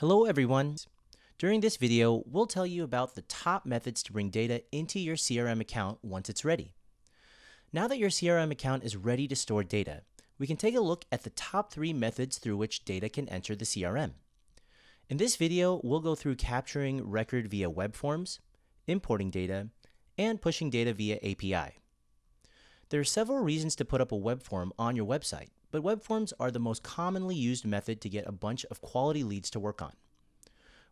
Hello everyone. During this video, we'll tell you about the top methods to bring data into your CRM account once it's ready. Now that your CRM account is ready to store data, we can take a look at the top three methods through which data can enter the CRM. In this video, we'll go through capturing record via web forms, importing data, and pushing data via API. There are several reasons to put up a web form on your website, but web forms are the most commonly used method to get a bunch of quality leads to work on.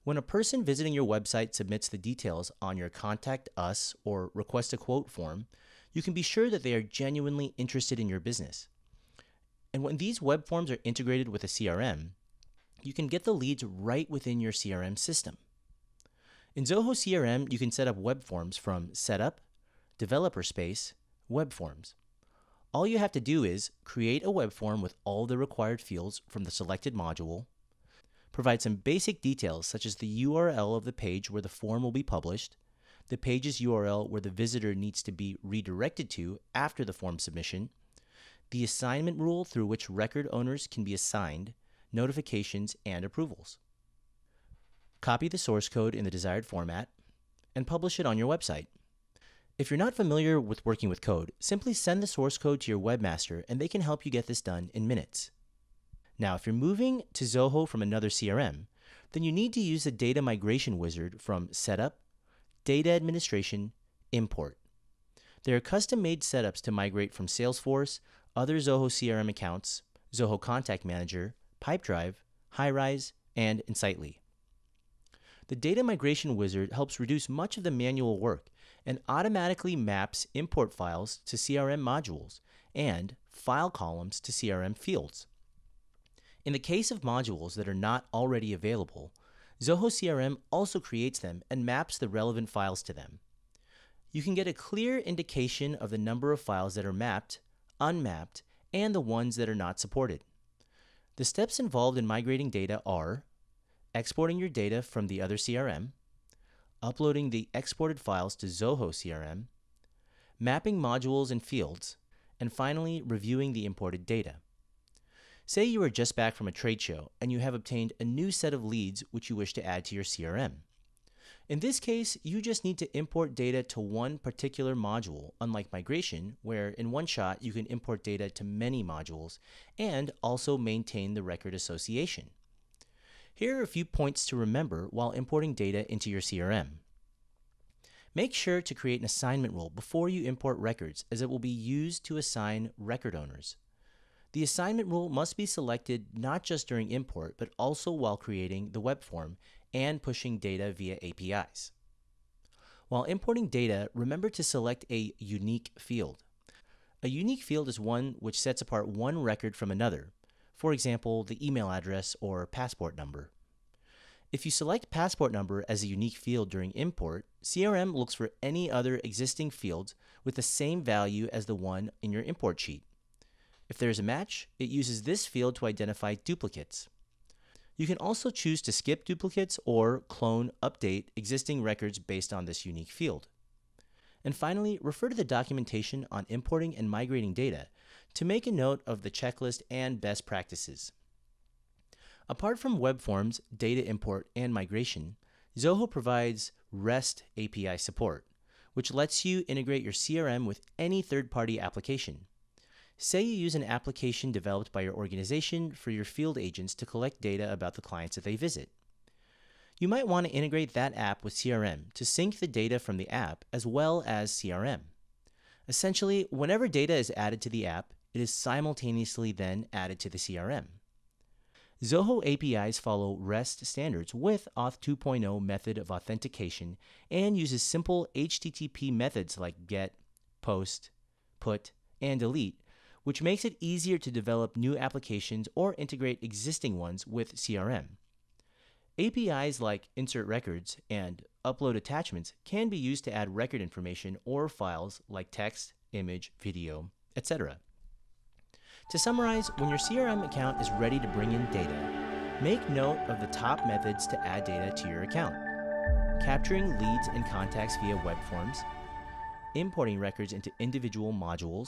When a person visiting your website submits the details on your Contact Us or Request a Quote form, you can be sure that they are genuinely interested in your business. And when these web forms are integrated with a CRM, you can get the leads right within your CRM system. In Zoho CRM, you can set up web forms from Setup, Developer Space, Web Forms. All you have to do is create a web form with all the required fields from the selected module, provide some basic details such as the URL of the page where the form will be published, the page's URL where the visitor needs to be redirected to after the form submission, the assignment rule through which record owners can be assigned, notifications, and approvals. Copy the source code in the desired format and publish it on your website. If you're not familiar with working with code, simply send the source code to your webmaster and they can help you get this done in minutes. Now, if you're moving to Zoho from another CRM, then you need to use the data migration wizard from Setup, Data Administration, Import. There are custom made setups to migrate from Salesforce, other Zoho CRM accounts, Zoho Contact Manager, Pipedrive, Highrise, and Insightly. The data migration wizard helps reduce much of the manual work and automatically maps import files to CRM modules and file columns to CRM fields. In the case of modules that are not already available, Zoho CRM also creates them and maps the relevant files to them. You can get a clear indication of the number of files that are mapped, unmapped, and the ones that are not supported. The steps involved in migrating data are exporting your data from the other CRM, uploading the exported files to Zoho CRM, mapping modules and fields, and finally reviewing the imported data. Say you are just back from a trade show and you have obtained a new set of leads which you wish to add to your CRM. In this case, you just need to import data to one particular module, unlike migration, where in one shot you can import data to many modules and also maintain the record association. Here are a few points to remember while importing data into your CRM. Make sure to create an assignment rule before you import records as it will be used to assign record owners. The assignment rule must be selected not just during import, but also while creating the web form and pushing data via APIs. While importing data, remember to select a unique field. A unique field is one which sets apart one record from another, for example, the email address or passport number. If you select passport number as a unique field during import, CRM looks for any other existing fields with the same value as the one in your import sheet. If there is a match, it uses this field to identify duplicates. You can also choose to skip duplicates or clone update existing records based on this unique field. And finally, refer to the documentation on importing and migrating data to make a note of the checklist and best practices. Apart from web forms, data import, and migration, Zoho provides REST API support, which lets you integrate your CRM with any third party application. Say you use an application developed by your organization for your field agents to collect data about the clients that they visit. You might want to integrate that app with CRM to sync the data from the app as well as CRM. Essentially, whenever data is added to the app, it is simultaneously then added to the CRM. Zoho APIs follow REST standards with OAuth 2.0 method of authentication and uses simple HTTP methods like GET, POST, PUT, and DELETE which makes it easier to develop new applications or integrate existing ones with CRM. APIs like insert records and upload attachments can be used to add record information or files like text, image, video, etc. To summarize, when your CRM account is ready to bring in data, make note of the top methods to add data to your account. Capturing leads and contacts via web forms, importing records into individual modules,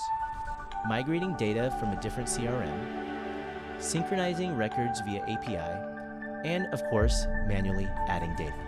migrating data from a different CRM, synchronizing records via API, and of course, manually adding data.